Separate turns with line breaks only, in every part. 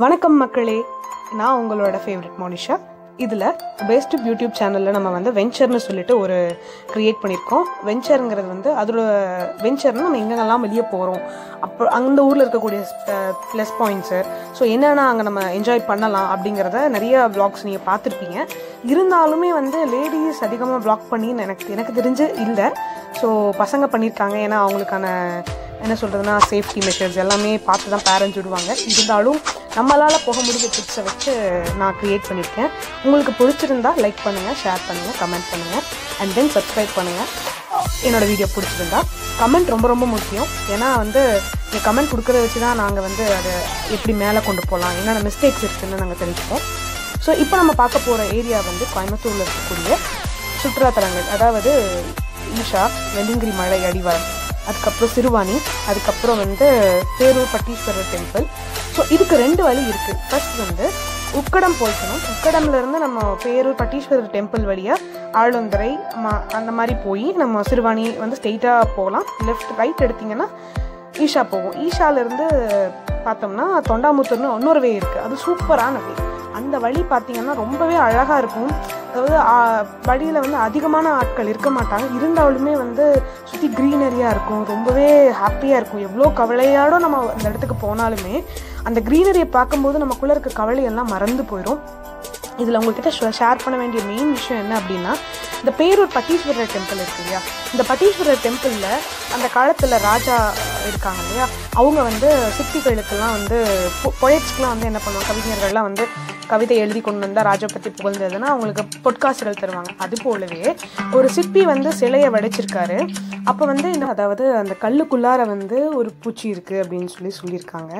வணக்கம் மக்களே. நான் உங்களோட ஃபேவரட் மோனிஷா. இதில் பெஸ்ட் யூடியூப் சேனலில் நம்ம வந்து வெஞ்சர்னு சொல்லிட்டு ஒரு க்ரியேட் பண்ணியிருக்கோம். வெஞ்சருங்கிறது வந்து அதோட வெஞ்சர்னு நம்ம எங்கெங்கெல்லாம் வெளியே போகிறோம் அப்போ அந்த ஊரில் இருக்கக்கூடிய ப்ளஸ் பாயிண்ட்ஸு ஸோ என்னென்ன அங்கே நம்ம என்ஜாய் பண்ணலாம் அப்படிங்கிறத நிறைய வ்ளாக்ஸ் நீங்கள் பார்த்துருப்பீங்க. இருந்தாலுமே வந்து லேடிஸ் அதிகமாக வ்ளாக் பண்ணி எனக்கு எனக்கு தெரிஞ்சு இல்லை. ஸோ பசங்க பண்ணியிருக்காங்க. ஏன்னா அவங்களுக்கான என்ன சொல்கிறதுனா சேஃப்டி மெஷர்ஸ் எல்லாமே பார்த்து தான் பேரண்ட்ஸ் விடுவாங்க. இருந்தாலும் நம்மளால் போக முடிஞ்ச டிப்ஸை வச்சு நான் க்ரியேட் பண்ணியிருக்கேன் உங்களுக்கு பிடிச்சிருந்தா லைக் பண்ணுங்கள் ஷேர் பண்ணுங்கள் கமெண்ட் பண்ணுங்கள் அண்ட் தென் சப்ஸ்கிரைப் பண்ணுங்கள் என்னோடய வீடியோ பிடிச்சிருந்தா கமெண்ட் ரொம்ப ரொம்ப முக்கியம். ஏன்னா வந்து நீங்கள் கமெண்ட் கொடுக்குறத வச்சு தான் நாங்கள் வந்து அதை எப்படி மேலே கொண்டு போகலாம் என்னென்ன மிஸ்டேக்ஸ் இருக்குதுன்னு நாங்கள் தெரிஞ்சுப்போம். ஸோ இப்போ நம்ம பார்க்க போகிற ஏரியா வந்து கோயம்புத்தூரில் இருக்கக்கூடிய சுற்றுலாத்தலங்கள். அதாவது ஈஷா வெள்ளிங்கிரி மலை அடிவாரம் அதுக்கப்புறம் சிறுவாணி அதுக்கப்புறம் வந்து பேரூர் பட்டீஸ்வரர் டெம்பிள் ஸோ இதுக்கு ரெண்டு வழி இருக்குது ஃபர்ஸ்ட் வந்து உக்கடம் போய்க்கணும். உக்கடம்லேருந்து நம்ம பேரூர் பட்டீஸ்வரர் டெம்பிள் வழியாக ஆளுந்துறை அந்த மாதிரி போய் நம்ம சிறுவாணி வந்து ஸ்ட்ரெயிட்டாக போகலாம். லெஃப்ட் ரைட் எடுத்திங்கன்னா ஈஷா போகும். ஈஷாலேருந்து பார்த்தோம்னா தொண்டாமுத்தூர்னு இன்னொரு வே இருக்குது அது சூப்பரான வே. அந்த வழி பார்த்தீங்கன்னா ரொம்பவே அழகாக இருக்கும். அதாவது வழியில் வந்து அதிகமான ஆட்கள் இருக்க மாட்டாங்க. இருந்தாலுமே வந்து சுற்றி க்ரீனரியாக இருக்கும். ரொம்பவே ஹாப்பியாக இருக்கும். எவ்வளோ கவலையோட நம்ம அந்த இடத்துக்கு போனாலுமே அந்த க்ரீனரியை பார்க்கும்போது நமக்குள்ளே இருக்க கவலையெல்லாம் மறந்து போயிடும் இதில் உங்கள்கிட்ட ஷேர் பண்ண வேண்டிய மெயின் விஷயம் என்ன அப்படின்னா இந்த பேரூர் பட்டீஸ்வரர் டெம்பிள் இருக்கு இல்லையா? இந்த பட்டீஸ்வரர் டெம்பிளில் அந்த காலத்தில் ராஜா இருக்காங்க இல்லையா? அவங்க வந்து சிற்பிகளுக்கெல்லாம் வந்து பொயட்ஸ்க்கெலாம் வந்து என்ன பண்ணுவாங்க? கவிஞர்கள்லாம் வந்து கவிதை எழுதி கொண்டு வந்தால் ராஜா பற்றி புகழ்ந்ததுன்னா அவங்களுக்கு பொட்காசுகள் தருவாங்க. அது போலவே ஒரு சிற்பி வந்து சிலையை வடைச்சிருக்காரு. அப்போ வந்து அதாவது அந்த கல்லுக்குள்ளார வந்து ஒரு பூச்சி இருக்குது அப்படின்னு சொல்லி சொல்லியிருக்காங்க.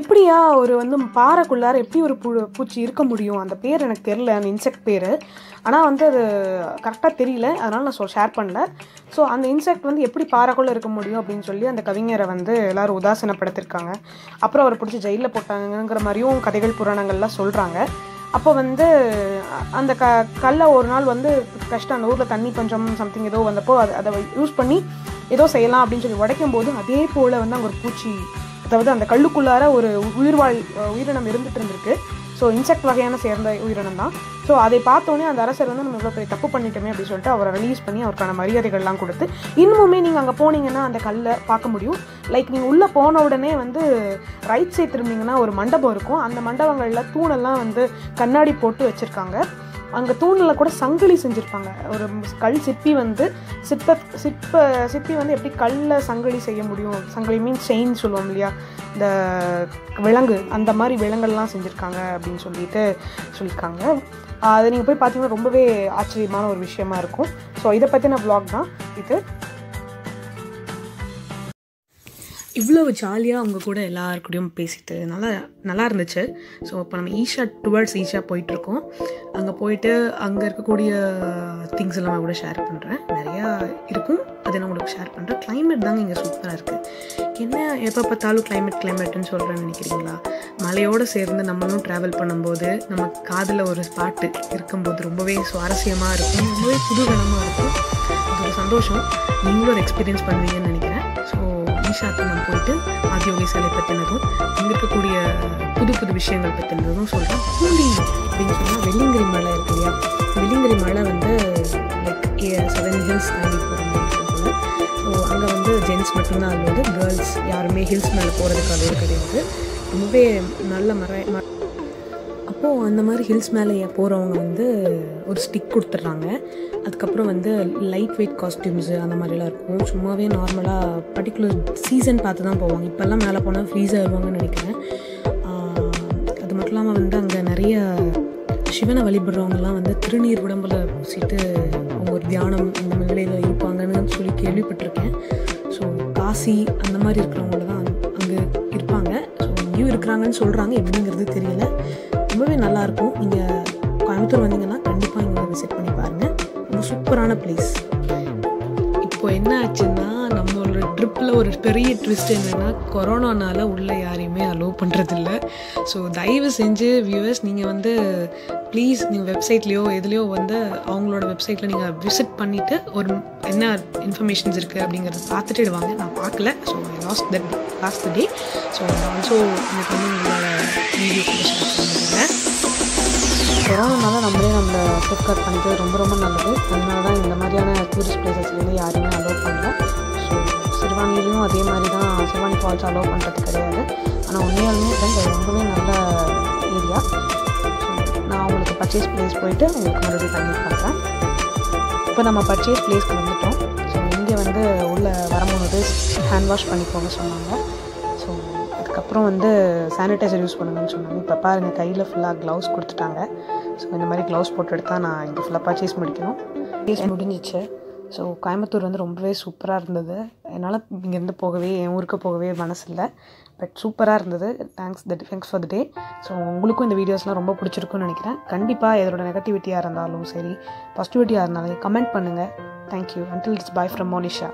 எப்படியா ஒரு வந்து பாறைக்குள்ளார எப்படி ஒரு பூ பூச்சி இருக்க முடியும்? அந்த பேர் எனக்கு தெரில அந்த இன்செக்ட் பேர். ஆனால் வந்து அது கரெக்டாக தெரியல. அதனால் நான் சொ ஷேர் பண்ணல. ஸோ அந்த இன்செக்ட் வந்து எப்படி பாறைக்குள்ளே இருக்க முடியும் அப்படின்னு சொல்லி அந்த கவிஞரை வந்து எல்லோரும் உதாசனப்படுத்திருக்காங்க. அப்புறம் அவரை பிடிச்சி ஜெயிலில் போட்டாங்கங்கிற மாதிரியும் கதைகள் புராணங்கள்லாம் சொல்கிறாங்க அப்போ வந்து அந்த க கல்லை ஒரு நாள் வந்து கஷ்டம் அந்த ஊரில் தண்ணி பஞ்சம் சம்திங் ஏதோ வந்தப்போ அதை அதை யூஸ் பண்ணி ஏதோ செய்யலாம் அப்படின்னு சொல்லி உடைக்கும் போது அதே போல் வந்து அங்கே ஒரு பூச்சி அதாவது அந்த கல்லுக்குள்ளார ஒரு உயிர்வாழ் உயிரினம் இருந்துட்டு இருந்திருக்கு. ஸோ இன்செக்ட் வகையான சேர்ந்த உயிரினம் தான். ஸோ அதை பார்த்தோன்னே அந்த அரசர் வந்து நம்ம இவ்வளோ பெரிய தப்பு பண்ணிட்டோமே அப்படின்னு சொல்லிட்டு அவரை ரிலீஸ் பண்ணி அவருக்கான மரியாதைகள்லாம் கொடுத்து இன்னுமுமே நீங்கள் அங்கே போனீங்கன்னா அந்த கல்லை பார்க்க முடியும். லைக் நீங்கள் உள்ளே போன உடனே வந்து ரைட் சைட் திரும்பிங்கன்னா ஒரு மண்டபம் இருக்கும். அந்த மண்டபங்களில் தூணெல்லாம் வந்து கண்ணாடி போட்டு வச்சுருக்காங்க. அங்கே தூணில் கூட சங்கிலி செஞ்சுருப்பாங்க. ஒரு கல் சிற்பி வந்து சிற்ப சிற்ப சிற்பி வந்து எப்படி கல்லில் சங்கிலி செய்ய முடியும்? சங்கிலி மீன் செயின் சொல்லுவோம் இல்லையா? இந்த விலங்கு அந்த மாதிரி விலங்குகள்லாம் செஞ்சுருக்காங்க அப்படின்னு சொல்லிட்டு சொல்லியிருக்காங்க அதை நீங்கள் போய் பார்த்தீங்கன்னா ரொம்பவே ஆச்சரியமான ஒரு விஷயமா இருக்கும். ஸோ இதை பற்றின வ்ளாக் தான் இது. இவ்வளவு ஜாலியாக அவங்க கூட எல்லாருக்கூடையும் பேசிட்டு நல்லா நல்லா இருந்துச்சு. ஸோ இப்போ நம்ம ஈஷா டுவர்ட்ஸ் ஈஷா போயிட்டுருக்கோம் அங்கே போயிட்டு அங்கே இருக்கக்கூடிய திங்ஸ் எல்லாம் கூட ஷேர் பண்ணுறேன் நிறையா இருக்கும். அதை நான் உங்களுக்கு ஷேர் பண்ணுறேன் கிளைமேட் தாங்க இங்கே சூப்பராக இருக்குது என்ன எப்போ பார்த்தாலும் கிளைமேட் கிளைமேட்டுன்னு சொல்கிறேன்னு நினைக்கிறீங்களா? மலையோடு சேர்ந்து நம்மளும் ட்ராவல் பண்ணும்போது நம்ம காதில் ஒரு ஸ்பாட்டு இருக்கும்போது ரொம்பவே சுவாரஸ்யமாக இருக்கும். ரொம்பவே புதுகலமாக இருக்கும். அது ஒரு சந்தோஷம். நீங்களும் ஒரு எக்ஸ்பீரியன்ஸ் பண்ணுவீங்கன்னு நினைக்கிறேன். ஈஷாக்கு போயிட்டு ஆதியோகி சிலை பற்றினதும் இங்கே இருக்கக்கூடிய புது புது விஷயங்கள் பற்றினதும் சொல்கிறேன் பூண்டி அப்படின்னு சொன்னால் வெள்ளிங்கிரி மலை இருக்கு இல்லையா? வெள்ளிங்கிரி மலை வந்து லைக் செவன் ஹில்ஸ் தாண்டி போகிற மாதிரி ஸோ அங்கே வந்து ஜென்ட்ஸ் மட்டும்தான் அது வந்து கேர்ள்ஸ் யாருமே ஹில்ஸ் மேலே போகிறதுக்கு அளவு கிடையாது. ரொம்பவே நல்ல மர அப்போது அந்த மாதிரி ஹில்ஸ் மேலே போகிறவங்க வந்து ஒரு ஸ்டிக் கொடுத்துட்றாங்க. அதுக்கப்புறம் வந்து லைட் வெயிட் காஸ்டியூம்ஸு அந்த மாதிரிலாம் இருக்கும். சும்மாவே நார்மலாக பர்டிகுலர் சீசன் பார்த்து தான் போவாங்க. இப்போல்லாம் மேலே போனால் ஃப்ரீஸ் ஆயிடுவாங்கன்னு நினைக்கிறேன். அது மட்டும் இல்லாமல் வந்து அங்கே நிறைய சிவனை வழிபடுறவங்கலாம் வந்து திருநீர் உடம்புல பூசிட்டு அவங்க ஒரு தியானம் இந்த நிலையில் இருப்பாங்கன்னு சொல்லி கேள்விப்பட்டிருக்கேன். ஸோ காசி அந்த மாதிரி இருக்கிறவங்கள தான் அங்கே இருப்பாங்க. ஸோ இங்கேயும் இருக்கிறாங்கன்னு சொல்கிறாங்க எப்படிங்கிறது தெரியல. ரொம்பவே நல்லாயிருக்கும். நீங்கள் கோயம்புத்தூர் வந்தீங்கன்னா கண்டிப்பாக இங்கே விசிட் பண்ணி பாருங்கள் ரொம்ப சூப்பரான பிளேஸ் இப்போ என்ன ஆச்சுன்னா நம்மளோட ட்ரிப்பில் ஒரு பெரிய ட்விஸ்ட் என்னென்னா கொரோனானால் உள்ளே யாரையுமே அலோவ் பண்ணுறதில்ல ஸோ தயவு செஞ்சு வியூவர்ஸ் நீங்கள் வந்து ப்ளீஸ் நீங்கள் வெப்சைட்லேயோ எதுலேயோ வந்து அவங்களோட வெப்சைட்டில் நீங்கள் விசிட் பண்ணிவிட்டு ஒரு என்ன இன்ஃபர்மேஷன்ஸ் இருக்குது அப்படிங்கிறத பார்த்துட்டு வாங்க. நான் பார்க்கல. So I lost that last day so also எனக்கு வந்து உங்களோட வீடியோ நம்மளே நம்மளை சேஃப்கார்ட் பண்ணிக்கிறது ரொம்ப ரொம்ப நல்லது. அதனால தான் இந்த மாதிரியான டூரிஸ்ட் பிளேசஸ்லேருந்து யாருமே அலோவ் பண்ணல. ஸோ சிறுவாணிலையும் அதே மாதிரி தான் சிறுவாணி ஃபால்ஸ் அலோவ் பண்ணுறது கிடையாது. ஆனால் உண்மையாலுமே ஃப்ரெண்ட்ஸ் ரொம்பவே நல்ல ஏரியா நான் உங்களுக்கு பர்ச்சேஸ் பிளேஸ் போயிட்டு உங்களுக்கு மறுபடியும் கன்வீட் பண்ணுறேன் இப்போ நம்ம பர்ச்சேஸ் பிளேஸ்க்கு வந்துட்டோம். ஸோ இங்கே வந்து உள்ளே வரும்போது ஹேண்ட் வாஷ் பண்ணிக்கோங்க சொன்னாங்க. அதுக்கப்புறம் வந்து சானிடைசர் யூஸ் பண்ணுங்கன்னு சொன்னாங்க. இப்போ பாருங்கள் கையில் ஃபுல்லாக க்ளவுஸ் கொடுத்துட்டாங்க. ஸோ இந்த மாதிரி க்ளவுஸ் போட்டு எடுத்தால் நான் இங்கே ஃபுல்லாக பர்ச்சேஸ் முடிக்கணும் பர்ச்சேஸ் முடிஞ்சிச்சு. ஸோ கோயம்புத்தூர் வந்து ரொம்பவே சூப்பராக இருந்தது. என்னால் இங்கேருந்து போகவே என் ஊருக்கு போகவே மனசில்லை இல்லை. பட் சூப்பராக இருந்தது. Thanks the thanks for the day so உங்களுக்கும் இந்த வீடியோஸ்லாம் ரொம்ப பிடிச்சிருக்குன்னு நினைக்கிறேன். கண்டிப்பாக இதோட நெகட்டிவிட்டியாக இருந்தாலும் சரி பாசிட்டிவிட்டியாக இருந்தாலும் கமெண்ட் பண்ணுங்கள் thank you until it's bye from Monisha